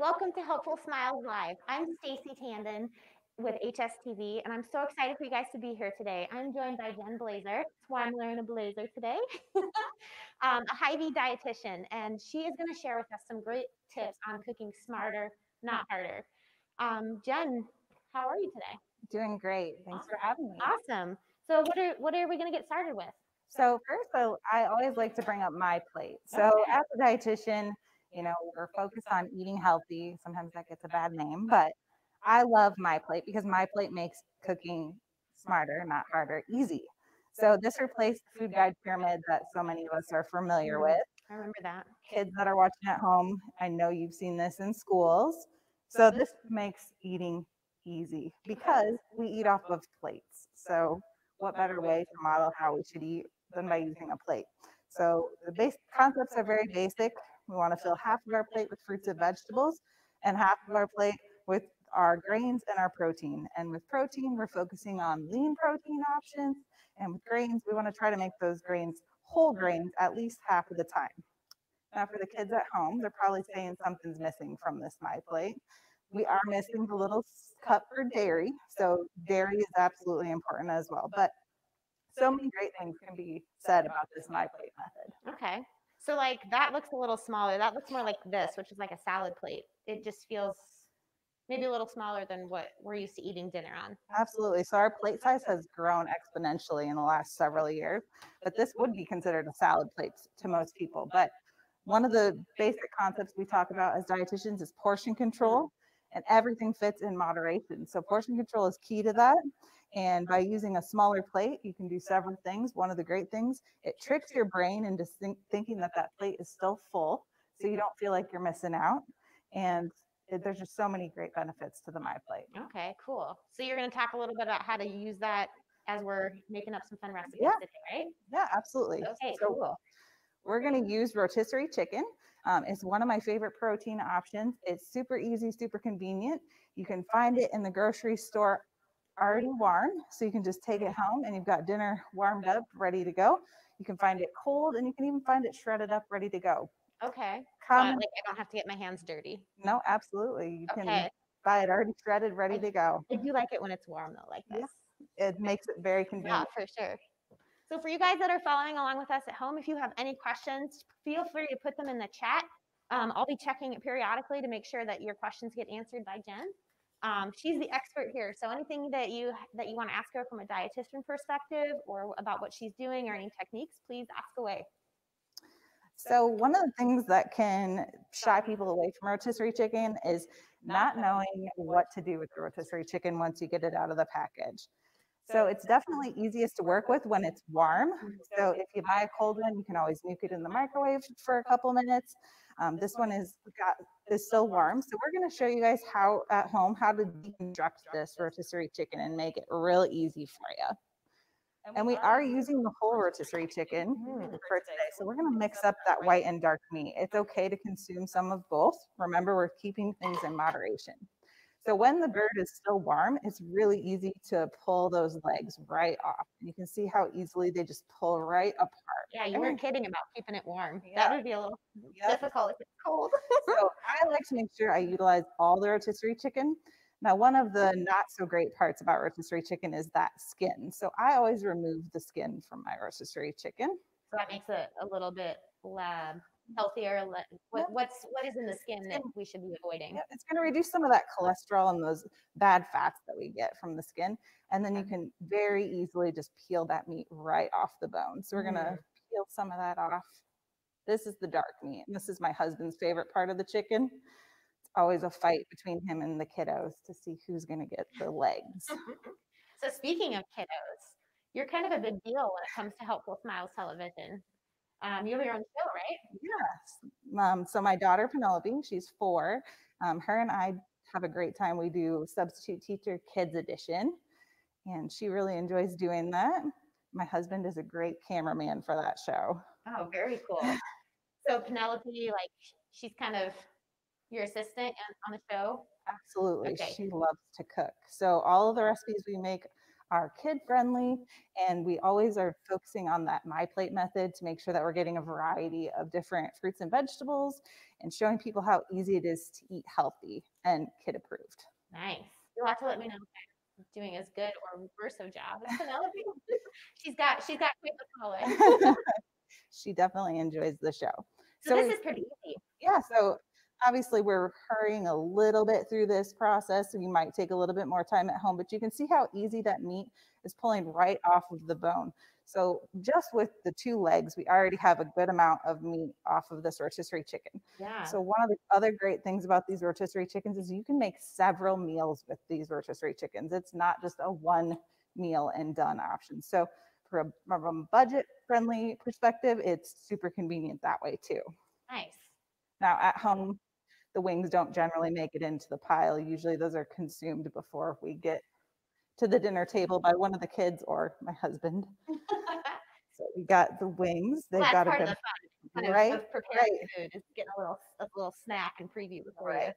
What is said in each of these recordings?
Helpful Smiles Live. I'm Stacy Tandon with HSTV, and I'm so excited for you guys to be here today. I'm joined by Jenn Blaser. That's why I'm wearing a blazer today. um, a Hy-Vee dietitian, and she is going to share with us some great tips on cooking smarter, not harder. Um, Jen, how are you today? Doing great. Thanks for having me. Awesome. So, what are what are we going to get started with? So first, so I always like to bring up my plate. So Okay. as a dietitian, you know, we're focused on eating healthy. Sometimes that gets a bad name, but I love my plate because my plate makes cooking smarter, not harder, easy. So this replaced the food guide pyramid that so many of us are familiar Mhm. with. I remember that. Kids that are watching at home, I know you've seen this in schools. So this makes eating easy because we eat off of plates. So what better way to model how we should eat than by using a plate? So the basic concepts are very basic. We want to fill half of our plate with fruits and vegetables and half of our plate with our grains and our protein. And with protein, we're focusing on lean protein options. And with grains, we want to try to make those grains whole grains at least half of the time. Now, for the kids at home, they're probably saying something's missing from this My Plate. We are missing the little cup for dairy. So, dairy is absolutely important as well. But so many great things can be said about this My Plate method. Okay. So like that looks a little smaller. That looks more like this, which is like a salad plate. It just feels maybe a little smaller than what we're used to eating dinner on. Absolutely. So, our plate size has grown exponentially in the last several years, but this would be considered a salad plate to most people. But one of the basic concepts we talk about as dietitians is portion control, and everything fits in moderation. So, portion control is key to that. And by using a smaller plate, you can do several things. One of the great things, it tricks your brain into think, thinking that that plate is still full, so you don't feel like you're missing out. And it, there's just so many great benefits to the My Plate. Okay, cool. So you're going to talk a little bit about how to use that as we're making up some fun recipes Yeah. today, right? Yeah, absolutely. Okay, so cool. we're going to use rotisserie chicken. Um, it's one of my favorite protein options. It's super easy, super convenient. You can find it in the grocery store already warm, so you can just take it home and you've got dinner warmed up, ready to go. You can find it cold, and you can even find it shredded up, ready to go. Okay. Common, like I don't have to get my hands dirty. no, absolutely. You can Okay. buy it already shredded, ready to go. I do like it when it's warm though, like Yeah. this. It makes it very convenient. Yeah, for sure. So for you guys that are following along with us at home, if you have any questions, feel free to put them in the chat. Um, I'll be checking it periodically to make sure that your questions get answered by Jenn. Um, she's the expert here, so anything that you that you want to ask her from a dietitian perspective or about what she's doing or any techniques, please ask away. So one of the things that can shy people away from rotisserie chicken is not knowing what to do with the rotisserie chicken once you get it out of the package. So it's definitely easiest to work with when it's warm. So if you buy a cold one, you can always nuke it in the microwave for a couple minutes. Um, this one is got is still warm. So we're going to show you guys how at home how to deconstruct this rotisserie chicken and make it real easy for you. And we are using the whole rotisserie chicken for today. So we're going to mix up that white and dark meat. It's okay to consume some of both. Remember, we're keeping things in moderation. So when the bird is still warm, it's really easy to pull those legs right off. You can see how easily they just pull right apart. Yeah, you And weren't kidding about keeping it warm. Yeah. That would be a little Yep. difficult if it's cold. So I like to make sure I utilize all the rotisserie chicken. Now, one of the not so great parts about rotisserie chicken is that skin. So I always remove the skin from my rotisserie chicken. So that makes it a little bit lab healthier. What, what's what is in the skin that we should be avoiding? Yep, it's going to reduce some of that cholesterol and those bad fats that we get from the skin. And then you can very easily just peel that meat right off the bone. So we're going to mm. peel some of that off. This is the dark meat. and This is my husband's favorite part of the chicken. It's always a fight between him and the kiddos to see who's going to get the legs. So speaking of kiddos, you're kind of a big deal when it comes to Helpful Smiles Television. Um, you have your own show, right? Yes. Um, so my daughter Penelope, she's four. Um, her and I have a great time. We do substitute teacher kids edition, and she really enjoys doing that. My husband is a great cameraman for that show. Oh, very cool. So Penelope, like, she's kind of your assistant on- the show. Absolutely, Okay. she loves to cook. So all of the recipes we make are kid friendly. And we always are focusing on that My Plate method to make sure that we're getting a variety of different fruits and vegetables and showing people how easy it is to eat healthy and kid approved. Nice. You'll have to let me know if I'm doing as good or worse of job as Penelope. she's got she's got quite the following. she definitely enjoys the show. So, so this is pretty easy. Yeah. So obviously we're hurrying a little bit through this process. So you might take a little bit more time at home, but you can see how easy that meat is pulling right off of the bone. So just with the two legs, we already have a good amount of meat off of this rotisserie chicken. Yeah. So one of the other great things about these rotisserie chickens is you can make several meals with these rotisserie chickens. It's not just a one meal and done option. So from, a budget friendly perspective, it's super convenient that way too. Nice. Now at home, the wings don't generally make it into the pile. Usually those are consumed before we get to the dinner table by one of the kids or my husband. so we got the wings. They've well, got a good, kind right, of, preparing right. food is getting a little a little snack and preview before right. you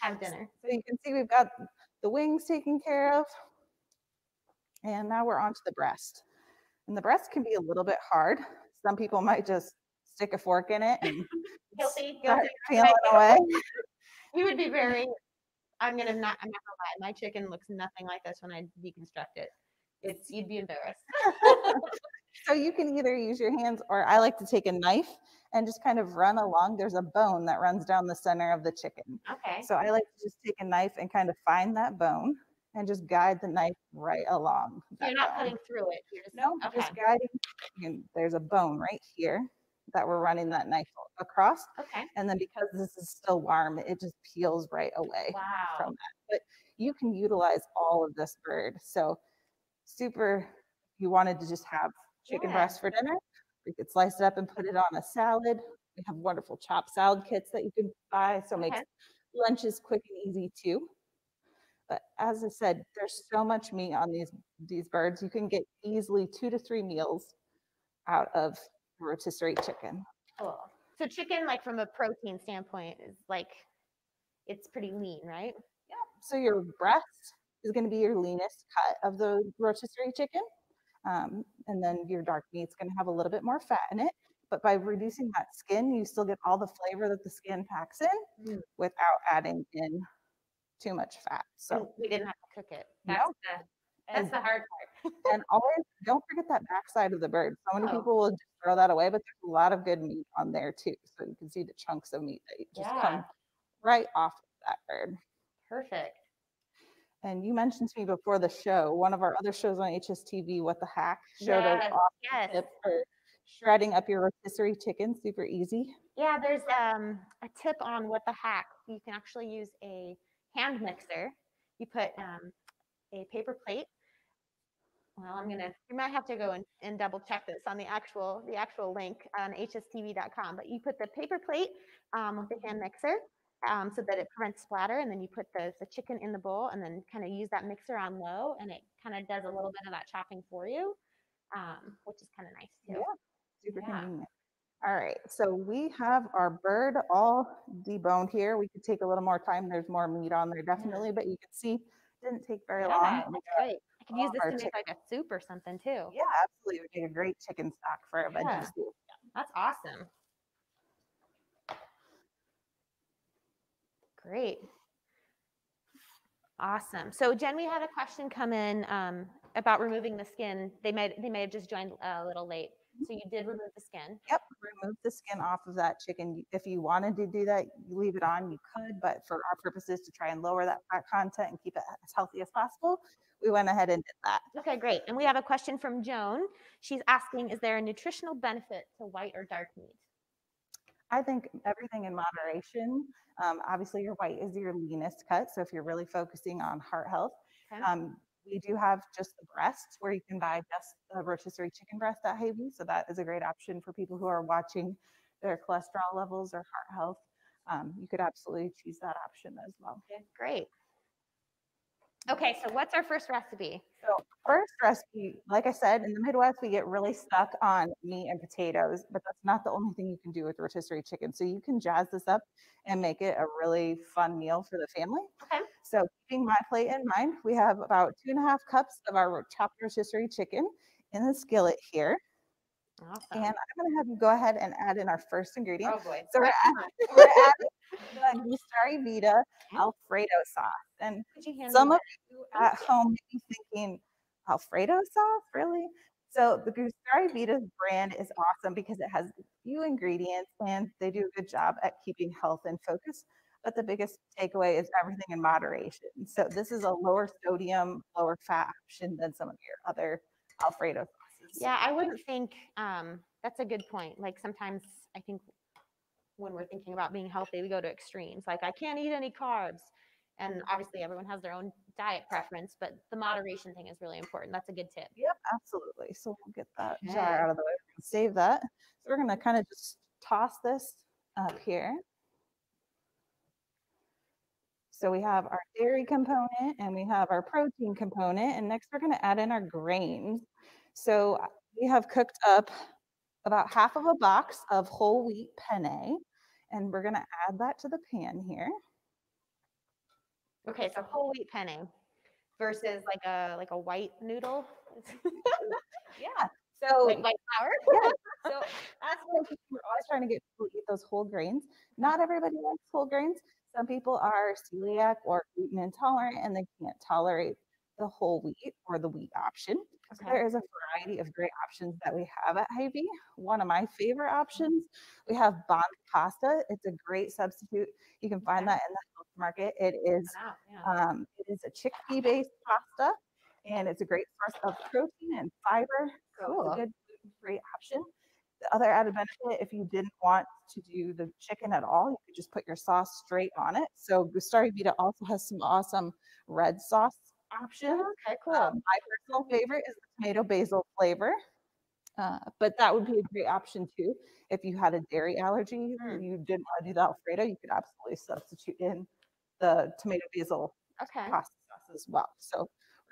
have dinner. So you can see we've got the wings taken care of. And now we're on to the breast. And the breast can be a little bit hard. Some people might just stick a fork in it and guilty, guilty. peeling away. You would be very I'm gonna not. I'm not gonna lie. My chicken looks nothing like this when I deconstruct it. It's you'd be embarrassed. so you can either use your hands, or I like to take a knife and just kind of run along. There's a bone that runs down the center of the chicken. Okay. So I like to just take a knife and kind of find that bone and just guide the knife right along. You're not bone. cutting through it. You're just no, okay. just guiding. And there's a bone right here that we're running that knife across. Okay. And then because this is still warm, it just peels right away wow. from that. But you can utilize all of this bird. So super, you wanted to just have chicken yeah. breast for dinner, you could slice it up and put it on a salad. We have wonderful chopped salad kits that you can buy. So it makes lunches quick and easy too. But as I said, there's so much meat on these these birds. You can get easily two to three meals out of rotisserie chicken. Cool. So chicken, like from a protein standpoint, is like it's pretty lean, right? Yeah. So your breast is going to be your leanest cut of the rotisserie chicken, um, and then your dark meat's going to have a little bit more fat in it. But by reducing that skin, you still get all the flavor that the skin packs in mm. without adding in too much fat. So we didn't have to cook it. That's no. That's the hard part. and always don't forget that backside of the bird. So many oh. people will just throw that away, but there's a lot of good meat on there too. So you can see the chunks of meat that just yeah. come right off of that bird. Perfect. And you mentioned to me before the show, one of our other shows on HSTV, What the Hack, showed yes, an yes. tip for shredding up your rotisserie chicken, super easy. Yeah, there's um, a tip on What the Hack. You can actually use a hand mixer. You put um, a paper plate well, I'm gonna. You might have to go and, and double check this on the actual the actual link on hstv.com. But you put the paper plate um, with the hand mixer um, so that it prevents splatter, and then you put the the chicken in the bowl, and then kind of use that mixer on low, and it kind of does a little bit of that chopping for you, um, which is kind of nice too. Yeah, super yeah. convenient. All right, so we have our bird all deboned here. We could take a little more time. There's more meat on there, definitely, but you can see didn't take very yeah, long. That's great. I could use this to make chicken. like a soup or something too. Yeah, absolutely. It would make a great chicken stock for a veggie yeah. stew. That's awesome. Great. Awesome. So Jenn, we had a question come in um, about removing the skin. They might they may have just joined a little late. So you did remove the skin. Yep, remove the skin off of that chicken. If you wanted to do that, you leave it on, you could, but for our purposes to try and lower that fat content and keep it as healthy as possible, we went ahead and did that. Okay, great. And we have a question from Joan. She's asking, is there a nutritional benefit to white or dark meat? I think everything in moderation. Um, obviously, your white is your leanest cut. So if you're really focusing on heart health, okay. um, we do have just the breast where you can buy just the rotisserie chicken breast at Hy-Vee. So that is a great option for people who are watching their cholesterol levels or heart health. Um, you could absolutely choose that option as well. Okay, great. Okay, so what's our first recipe? So first recipe, like I said, in the Midwest, we get really stuck on meat and potatoes, but that's not the only thing you can do with rotisserie chicken. So you can jazz this up and make it a really fun meal for the family. Okay. So keeping my plate in mind, we have about two and a half cups of our chopped rotisserie chicken in the skillet here. Awesome. And I'm gonna have you go ahead and add in our first ingredient. oh boy. So we're, we're adding the Gustare Vita Alfredo sauce. And Could you hand some of you at home may be thinking, Alfredo sauce, really? So the Gustare Vita brand is awesome because it has few ingredients and they do a good job at keeping health in focus. But the biggest takeaway is everything in moderation. So this is a lower sodium, lower fat option than some of your other Alfredo sauces. Yeah, I wouldn't think um, that's a good point. Like sometimes I think when we're thinking about being healthy, we go to extremes. Like I can't eat any carbs. And obviously everyone has their own diet preference, but the moderation thing is really important. That's a good tip. Yep, absolutely. So we'll get that Okay. jar out of the way. We're gonna Save that. So we're gonna kind of just toss this up here. So we have our dairy component and we have our protein component. And next we're gonna add in our grains. So uh, we have cooked up about half of a box of whole wheat penne. And we're gonna add that to the pan here. Okay, so whole wheat penne versus like a like a white noodle, Yeah. So like white flour. Yeah, so as we're we're always trying to get people to eat those whole grains. Not uh-huh. everybody likes whole grains. Some people are celiac or gluten intolerant and they can't tolerate the whole wheat or the wheat option. So there is a variety of great options that we have at Hy-Vee. One of my favorite options, we have Banza pasta. It's a great substitute. You can find Okay. that in the health market. It is yeah. um, it is a chickpea based pasta and it's a great source of protein and fiber. So Cool. it's a good gluten free option. The other added benefit, if you didn't want to do the chicken at all, you could just put your sauce straight on it. So Gustare Vita also has some awesome red sauce options. Okay, cool. Um, my personal favorite is the tomato basil flavor. Uh, but that would be a great option too. If you had a dairy allergy, or Mm. you didn't want to do the Alfredo, you could absolutely substitute in the tomato basil okay. pasta sauce as well. So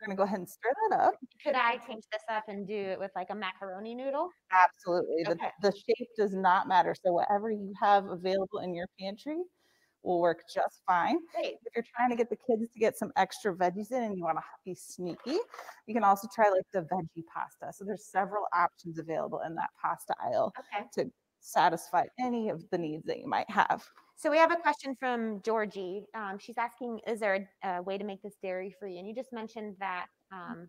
we're gonna go ahead and stir that up. Could I change this up and do it with like a macaroni noodle? Absolutely. The, the shape does not matter. So whatever you have available in your pantry will work just fine. Great. If you're trying to get the kids to get some extra veggies in and you want to be sneaky, you can also try like the veggie pasta. So there's several options available in that pasta aisle Okay. to satisfy any of the needs that you might have. So we have a question from Georgie. Um, she's asking, is there a, a way to make this dairy free? And you just mentioned that. Um,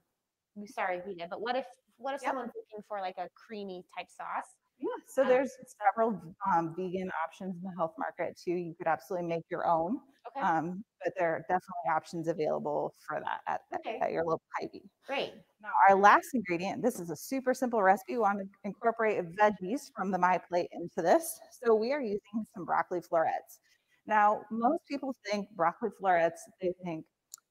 I'm sorry, Vita, but what if what if Yep. someone's looking for like a creamy type sauce? Yeah, so there's several um, vegan options in the health market too. You could absolutely make your own, Okay. um, but there are definitely options available for that at, Okay. at your local Hy-Vee. Great. Now, our last ingredient, this is a super simple recipe. We want to incorporate veggies from the My Plate into this. So we are using some broccoli florets. Now, most people think broccoli florets, they think,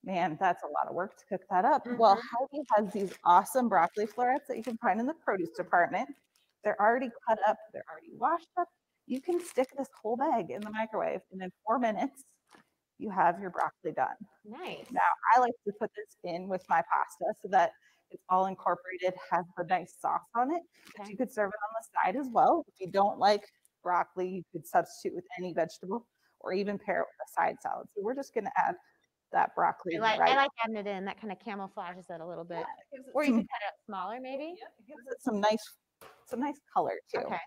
man, that's a lot of work to cook that up. Well, Mhm. Hy-Vee has these awesome broccoli florets that you can find in the produce department. They're already cut up, they're already washed up. You can stick this whole bag in the microwave, and in four minutes, you have your broccoli done. Nice. Now, I like to put this in with my pasta so that it's all incorporated, has the nice sauce on it. But Okay. You could serve it on the side as well. If you don't like broccoli, you could substitute with any vegetable or even pair it with a side salad. So we're just going to add that broccoli I like, right. I like adding it in. That kind of camouflages it a little bit. Yeah, it Or you could cut it smaller, maybe. yeah, it gives it some nice, some nice color too. Okay.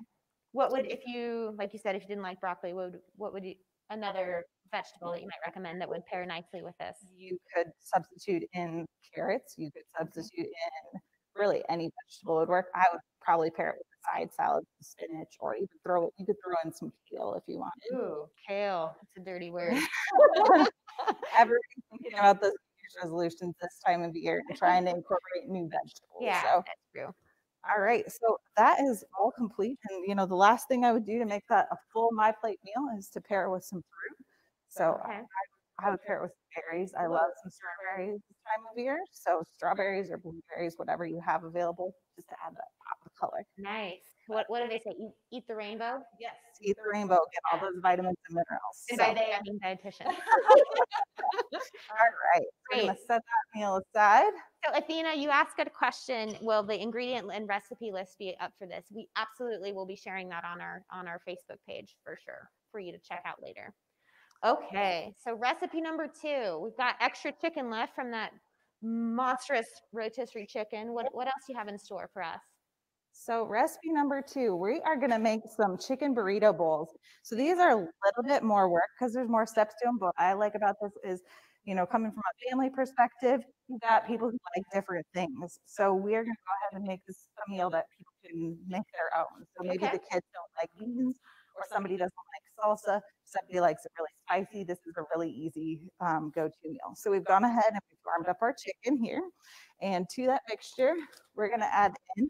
What would if you like you said if you didn't like broccoli, what would what would you another vegetable that you might recommend that would pair nicely with this? You could substitute in carrots. You could mm-hmm. substitute in really any vegetable would work. I would probably pair it with a side salad, spinach, or even throw it. You could throw in some kale if you wanted. Ooh, kale. That's a dirty word. Everybody's thinking about those resolutions this time of year and trying to incorporate new vegetables. yeah, So, that's true. All right. So that is all complete. And you know, the last thing I would do to make that a full my plate meal is to pair it with some fruit. So Okay. I would pair it with berries. I love some strawberries this time of year. So strawberries or blueberries, whatever you have available, just to add that pop of color. Nice. What, what do they say? Eat, eat the rainbow? Yes. Eat the rainbow, get all those vitamins and minerals. And So, by they, I mean dietitian. all right, we're gonna set that meal aside. So Athena, you asked a question, will the ingredient and recipe list be up for this? We absolutely will be sharing that on our, on our Facebook page for sure, for you to check out later. Okay, so recipe number two, we've got extra chicken left from that monstrous rotisserie chicken. What, what else do you have in store for us? So recipe number two, we are gonna make some chicken burrito bowls. So these are a little bit more work because there's more steps to them. But what I like about this is, you know, coming from a family perspective, you've got people who like different things. So we are gonna go ahead and make this a meal that people can make their own. So maybe Okay. the kids don't like beans, or somebody doesn't like salsa, somebody likes it really spicy. This is a really easy um, go-to meal. So we've gone ahead and we've warmed up our chicken here. And to that mixture, we're gonna add in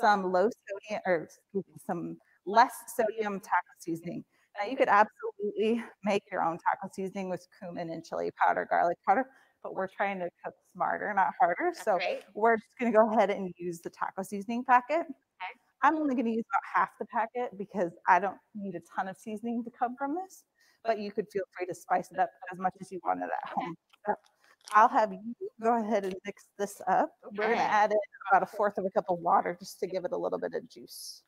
some low sodium or me, some less sodium taco seasoning. Now you could absolutely make your own taco seasoning with cumin and chili powder, garlic powder, but we're trying to cook smarter, not harder. That's So great. we're just gonna go ahead and use the taco seasoning packet. I'm only gonna use about half the packet because I don't need a ton of seasoning to come from this, but you could feel free to spice it up as much as you wanted at home. I'll have you go ahead and mix this up. We're gonna add in about a fourth of a cup of water just to give it a little bit of juice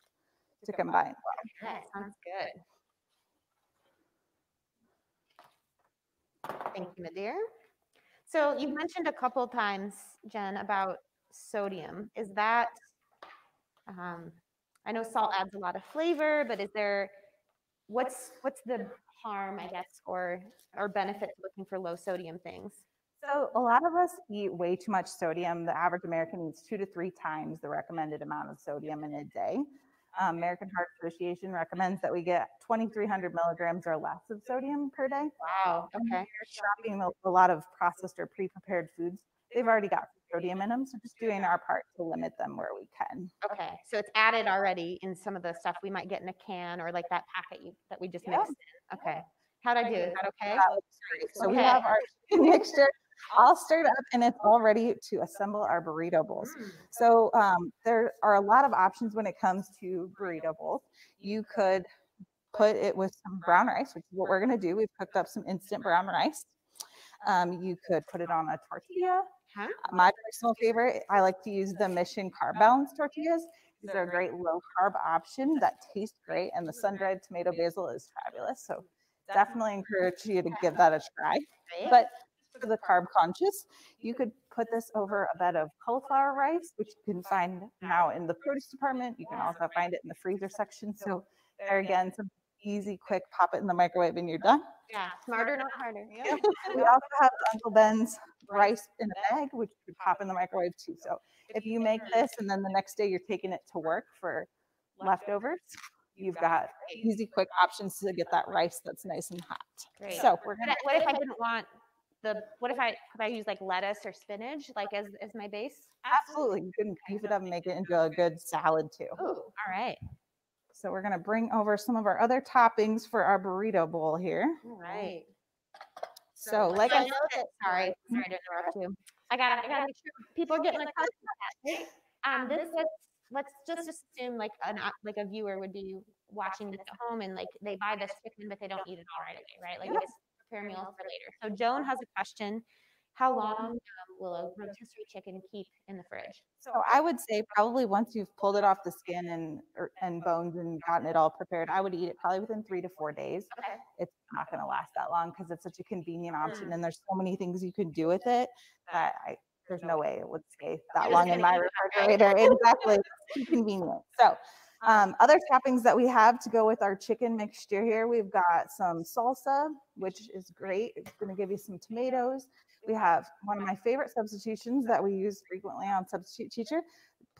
to combine well. That sounds good. Thank you, Nadir. So you've mentioned a couple times, Jenn, about sodium. Is that, um, I know salt adds a lot of flavor, but is there, what's, what's the harm, I guess, or, or benefit looking for low sodium things? So a lot of us eat way too much sodium. The average American eats two to three times the recommended amount of sodium in a day. Um, American Heart Association recommends that we get 2,300 milligrams or less of sodium per day. Wow, okay. shopping a- a lot of processed or pre-prepared foods, they've already got sodium in them. So just doing our part to limit them where we can. Okay, so it's added already in some of the stuff we might get in a can or like that packet you, that we just mixed in. Okay. How'd I do? Is that okay? Great. So we have our mixture all stirred up and it's all ready to assemble our burrito bowls. Mm, So um, there are a lot of options when it comes to burrito bowls. You could put it with some brown rice, which is what we're going to do. We've cooked up some instant brown rice. Um, you could put it on a tortilla. Huh? My personal favorite, I like to use the Mission Carb Balance tortillas. These are a great low carb option that taste great, and the sun dried tomato basil is fabulous. So definitely encourage you to give that a try. Great. For the carb conscious, you could put this over a bed of cauliflower rice, which you can find now in the produce department. You can also find it in the freezer section. So there again, some easy, quick, pop it in the microwave and you're done. Yeah, smarter, not harder. Yeah. We also have Uncle Ben's rice in a bag, which you could pop in the microwave too. So if you make this and then the next day you're taking it to work for leftovers, you've got easy, quick options to get that rice that's nice and hot. Great. So we're gonna what if I didn't want the, what if I, if I use like lettuce or spinach, like as, as my base? absolutely you can beef it up and make it into a good salad too. Ooh, all right, So we're gonna bring over some of our other toppings for our burrito bowl here. all right. So like So I I know that, sorry, sorry to interrupt you. I gotta, I gotta make sure people are getting accustomed to that. Um, this, let's, let's just assume like an, uh, like a viewer would be watching this at home and like they buy this chicken, but they don't eat it all right away, right? Like Yep. it's prepare meals for later. So Joan has a question. How long um, will a rotisserie chicken keep in the fridge? So I would say probably once you've pulled it off the skin and or, and bones and gotten it all prepared, I would eat it probably within three to four days. Okay. It's not going to last that long because it's such a convenient option, Mm. and there's so many things you can do with it that I there's no way it would stay that long in my eat it up, right? refrigerator. exactly, it's too convenient. So. Um, other toppings that we have to go with our chicken mixture here, we've got some salsa, which is great. It's going to give you some tomatoes. We have one of my favorite substitutions that we use frequently on Substitute Teacher,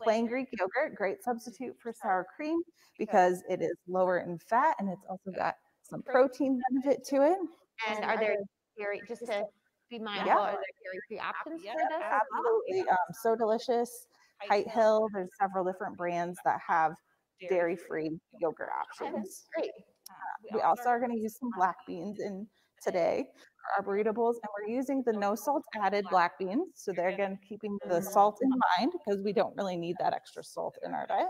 plain Greek yogurt, great substitute for sour cream because it is lower in fat and it's also got some protein benefit to it. And are there dairy, just to be mindful, Yeah. are there dairy-free options for this? Absolutely, um, so delicious. Kite Hill, there's several different brands that have dairy-free yogurt options. Great. Uh, we also are going to use some black beans in today for our burrito bowls, and we're using the no salt added black beans. So they're again keeping the salt in mind because we don't really need that extra salt in our diet.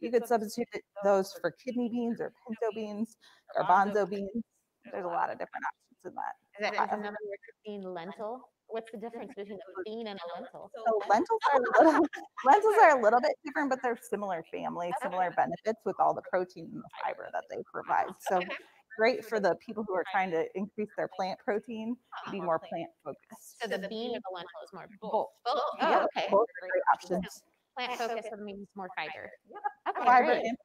You could substitute those for kidney beans or pinto beans, garbanzo beans. There's a lot of different options in that. Is that is another word for bean lentil? What's the difference between a bean and a lentil? So lentils are a little, lentils are a little bit different, but they're similar family, similar benefits with all the protein and the fiber that they provide. So great for the people who are trying to increase their plant protein, be uh-huh. more plant focused. So the bean or the lentil is more Both. Both. Oh, yeah, Oh, okay. both are great options. Plant focus so means more fiber. Okay, Fiber great. and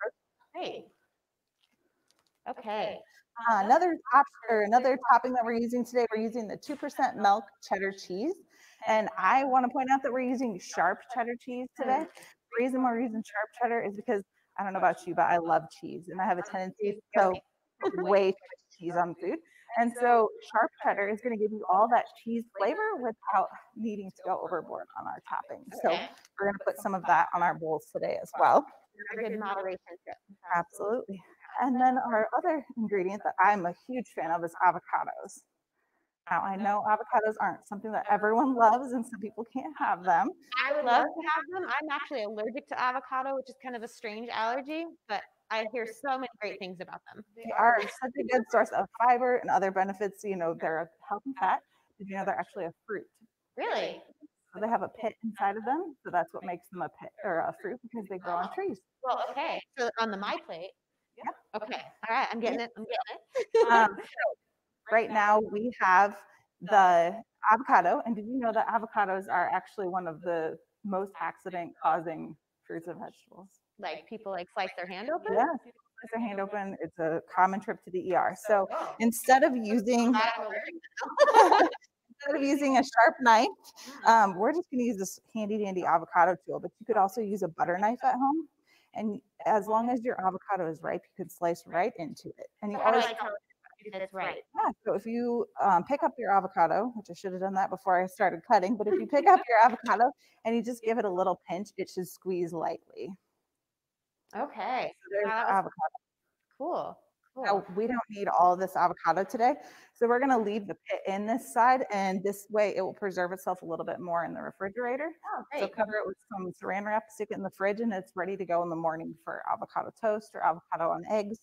Great. Okay. Uh, another option or another topping that we're using today, we're using the 2% milk cheddar cheese. And I want to point out that we're using sharp cheddar cheese today. Mm. The reason we're using sharp cheddar is because I don't know about you, but I love cheese and I have a mm-hmm. tendency to throw way too much cheese on food. And so sharp cheddar is going to give you all that cheese flavor without needing to go overboard on our toppings. So we're going to put some of that on our bowls today as well. A good moderation tip. Mm-hmm. Absolutely. And then our other ingredient that I'm a huge fan of is avocados. Now, I know mm-hmm. avocados aren't something that everyone loves and some people can't have them. I would love to have them. I'm actually allergic to avocado, which is kind of a strange allergy, but I hear so many great things about them. They are such a good source of fiber and other benefits. You know, they're a healthy fat. Did you know they're actually a fruit? Really? So they have a pit inside of them. So that's what makes them a pit or a fruit because they grow on oh. trees. Well, okay. So on the my plate. Yeah. Okay. All right. I'm getting it. I'm getting it. Um, so right now we have the avocado. And did you know that avocados are actually one of the most accident causing fruits and vegetables? like people like slice their hand open. Yeah. people Slice their hand open. It's a common trip to the ER. So instead of using instead of using a sharp knife, um, we're just going to use this handy dandy avocado tool. But you could also use a butter knife at home. And as long as your avocado is ripe, you can slice right into it. And you always I tell That's right. Yeah, so if you um, pick up your avocado, which I should have done that before I started cutting, but if you pick up your avocado and you just give it a little pinch, it should squeeze lightly. Okay. So there's Wow, avocado. Cool. Now, oh. we don't need all this avocado today, so we're gonna leave the pit in this side, and this way it will preserve itself a little bit more in the refrigerator. Oh, So cover it with some saran wrap, stick it in the fridge, and it's ready to go in the morning for avocado toast or avocado on eggs.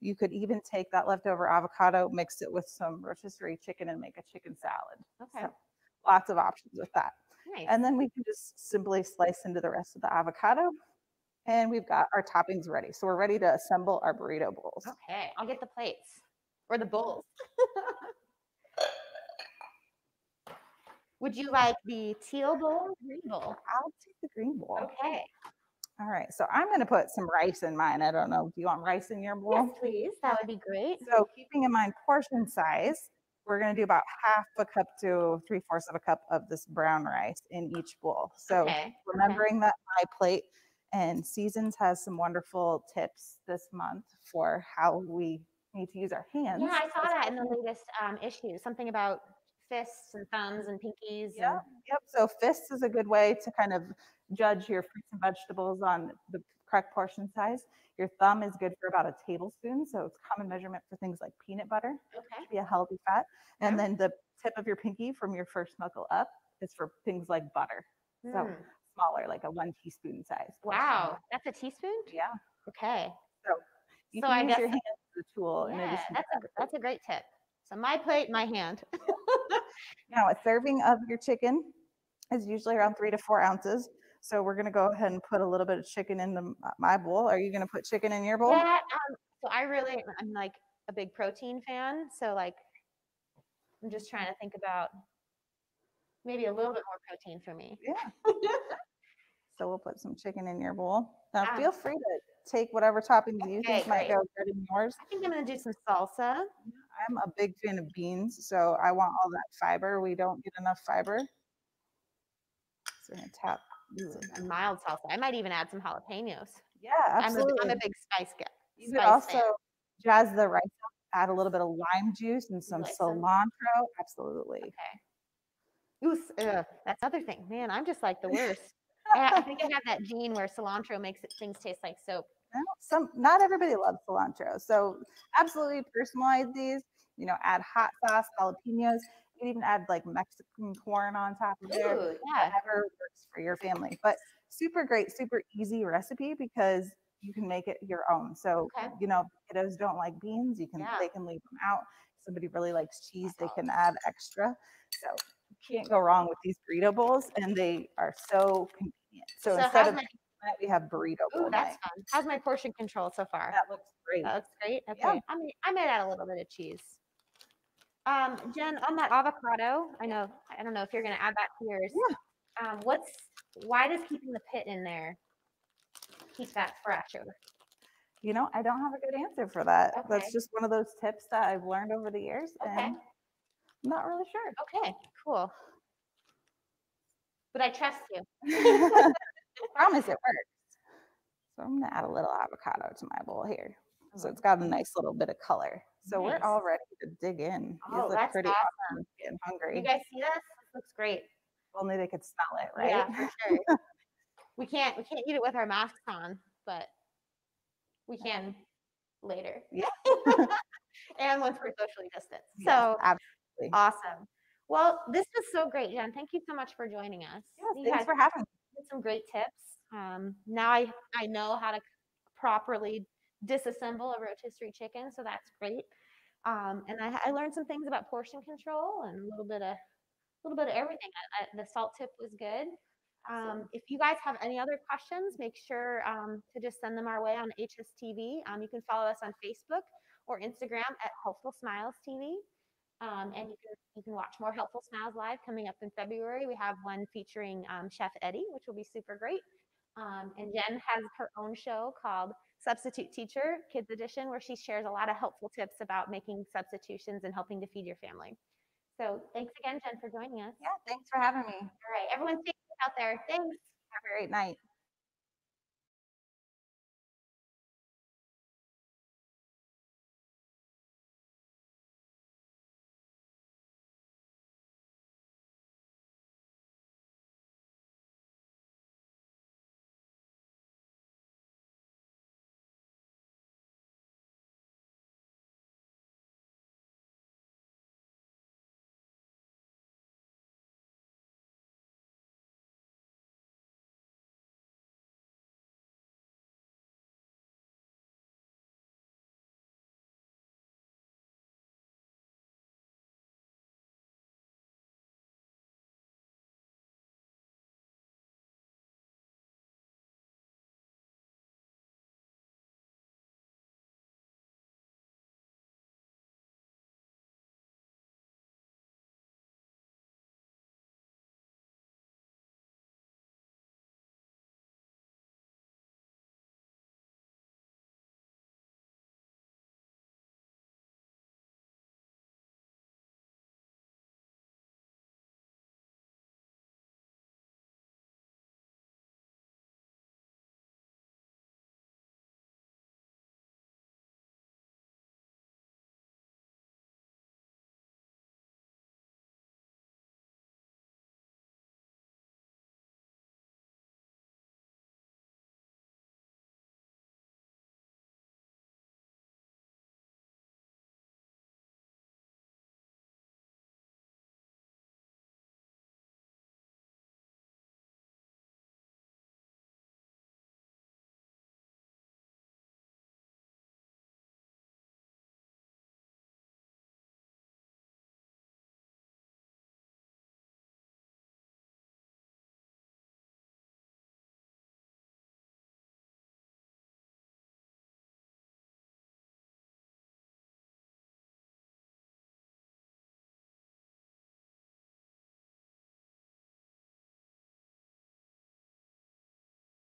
You could even take that leftover avocado, mix it with some rotisserie chicken, and make a chicken salad. Okay. So lots of options with that. Nice. And then we can just simply slice into the rest of the avocado. And we've got our toppings ready. So we're ready to assemble our burrito bowls. Okay. I'll get the plates or the bowls. Would you like the teal bowl or green bowl? I'll take the green bowl. Okay. All right. So I'm going to put some rice in mine. I don't know. Do you want rice in your bowl? Yes, please. That would be great. So keeping in mind portion size, we're going to do about half a cup to three fourths of a cup of this brown rice in each bowl. So Okay. okay. remembering that my plate and Seasons has some wonderful tips this month for how we need to use our hands. Yeah, I saw that in the latest um, issue. Something about fists and thumbs and pinkies. Yep, and- yep. So fists is a good way to kind of judge your fruits and vegetables on the correct portion size. Your thumb is good for about a tablespoon, so it's common measurement for things like peanut butter, Okay. be a healthy fat. And Yeah. then the tip of your pinky from your first knuckle up is for things like butter, So, Hmm. Smaller, like a one teaspoon size. portion. Wow, that's a teaspoon. Yeah. Okay. You So can I use guess your hands as a tool Yeah, that's a that's a great tip. So my plate, my hand. Now, a serving of your chicken is usually around three to four ounces. So we're gonna go ahead and put a little bit of chicken in the, my bowl. Are you gonna put chicken in your bowl? Yeah. Um, so I really, I'm like a big protein fan. So like, I'm just trying to think about maybe a little bit more protein for me. Yeah. So we'll put some chicken in your bowl. Now Ah. feel free to take whatever toppings you Okay, think might go good in yours. I think I'm gonna do some salsa. I'm a big fan of beans, so I want all that fiber. We don't get enough fiber. So we're gonna tap. A mild salsa. I might even add some jalapenos. Yeah, I'm a, absolutely. I'm a big spice guy. You could also fan. jazz the rice up, add a little bit of lime juice and some- cilantro. Absolutely. Okay. Ugh, that's other thing. Man, I'm just like the worst. I, I think I have that gene where cilantro makes it, things taste like soap. Well, some not everybody loves cilantro, so absolutely personalize these. You know, add hot sauce, jalapenos. You can even add like Mexican corn on top of. Ooh, yeah. Whatever works for your family. But super great, super easy recipe because you can make it your own. So, Okay. you know, if kiddos don't like beans, you can Yeah. they can leave them out. Somebody really likes cheese, they can add extra. So can't go wrong with these burrito bowls, and they are so convenient. So, So instead of my, that, we have burrito bowl ooh, that's night. fun. How's my portion control so far? That looks great. That looks great. Okay. Yeah. I mean, I might add a little bit of cheese. Um, Jenn, on that avocado, I know, I don't know if you're gonna add that to yours. Um, what's, why does keeping the pit in there keep that fresh? You know, I don't have a good answer for that. Okay. That's just one of those tips that I've learned over the years, Okay. and I'm not really sure. Okay, cool. But I trust you. I promise it works. So I'm gonna add a little avocado to my bowl here. So it's got a nice little bit of color. So Nice. we're all ready to dig in. Oh, look that's pretty awesome. awesome. Getting You guys see this? This looks great. If Only they could smell it, right? Yeah, for sure. We can't, we can't eat it with our masks on, but we can later. Yeah. And once we're socially distanced. Yes, So absolutely. Awesome. Well, this was so great, Jenn. Thank you so much for joining us. Yes, You thanks for having me. some great tips. Um, now I, I know how to properly disassemble a rotisserie chicken, so that's great. Um, and I, I learned some things about portion control and a little bit of, a little bit of everything. I, I, the salt tip was good. Um, if you guys have any other questions, make sure um, to just send them our way on HSTV. Um, you can follow us on Facebook or Instagram at Helpful Smiles TV. Um, and you can you can watch more Helpful Smiles live coming up in February. We have one featuring um, Chef Eddie, which will be super great. Um, and Jenn has her own show called Substitute Teacher Kids Edition, where she shares a lot of helpful tips about making substitutions and helping to feed your family. So thanks again, Jenn, for joining us. Yeah, thanks for having me. All right, everyone, stay out there. Thanks. Have a great night.